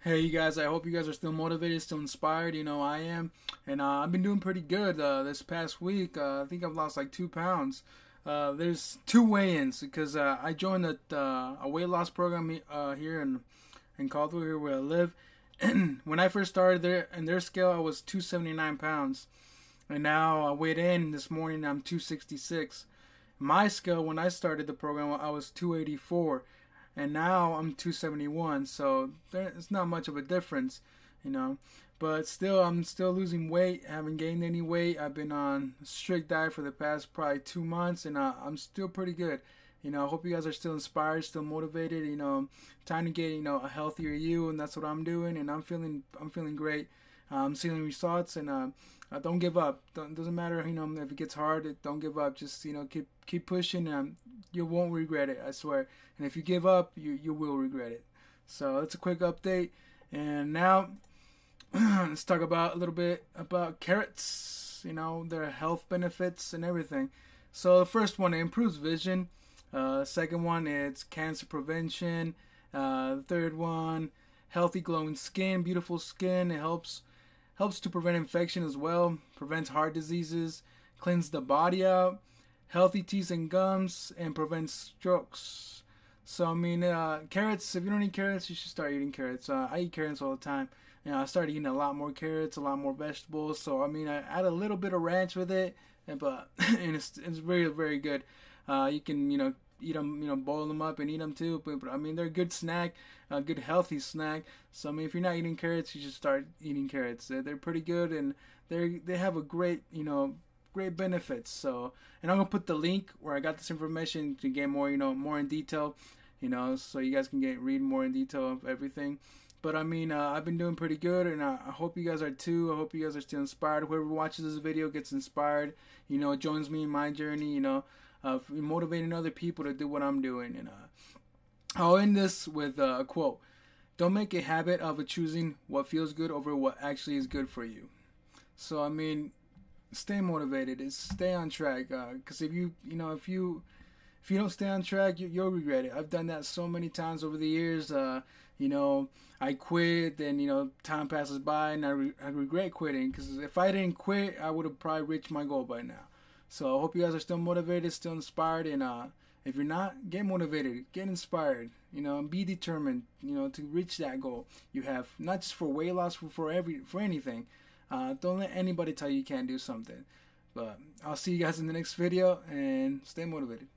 Hey, you guys, I hope you guys are still motivated, still inspired. You know, I am. And uh, I've been doing pretty good uh, this past week. Uh, I think I've lost like two pounds. Uh, there's two weigh ins because uh, I joined a, uh, a weight loss program here in, in Caldwell, here where I live. When I first started there, in their scale, I was 279 pounds. And now I weighed in this morning, I'm 266. My scale, when I started the program, I was 284 and now I'm 271 so it's not much of a difference you know but still I'm still losing weight haven't gained any weight I've been on strict diet for the past probably two months and uh, I'm still pretty good you know I hope you guys are still inspired still motivated you know time to get you know a healthier you and that's what I'm doing and I'm feeling I'm feeling great uh, I'm seeing results and uh, don't give up. Don't, doesn't matter, you know, if it gets hard, don't give up. Just you know, keep keep pushing, and you won't regret it. I swear. And if you give up, you you will regret it. So that's a quick update. And now let's talk about a little bit about carrots. You know, their health benefits and everything. So the first one, it improves vision. Uh, second one, it's cancer prevention. Uh, the third one, healthy glowing skin, beautiful skin. It helps helps to prevent infection as well, prevents heart diseases, cleans the body out, healthy teeth and gums, and prevents strokes. So I mean, uh, carrots. If you don't eat carrots, you should start eating carrots. Uh, I eat carrots all the time. You know, I started eating a lot more carrots, a lot more vegetables. So I mean, I add a little bit of ranch with it, and but and it's it's very very good. Uh, you can you know eat them, you know, boil them up and eat them too. But, but I mean, they're a good snack, a good healthy snack. So I mean, if you're not eating carrots, you should start eating carrots. They're, they're pretty good and they they have a great, you know, great benefits. So, and I'm gonna put the link where I got this information to get more, you know, more in detail, you know, so you guys can get read more in detail of everything. But I mean, uh, I've been doing pretty good, and I, I hope you guys are too. I hope you guys are still inspired. Whoever watches this video gets inspired, you know, joins me in my journey, you know of motivating other people to do what I'm doing. And uh, I'll end this with a quote Don't make a habit of choosing what feels good over what actually is good for you. So, I mean, stay motivated, is stay on track. Because uh, if you, you know, if you, if you don't stay on track, you, will regret it. I've done that so many times over the years. Uh, you know, I quit, then you know, time passes by, and I, re- I regret quitting. Because if I didn't quit, I would have probably reached my goal by now. So I hope you guys are still motivated, still inspired, and uh, if you're not, get motivated, get inspired, you know, and be determined, you know, to reach that goal you have. Not just for weight loss, for, for every for anything. Uh, don't let anybody tell you you can't do something. But I'll see you guys in the next video and stay motivated.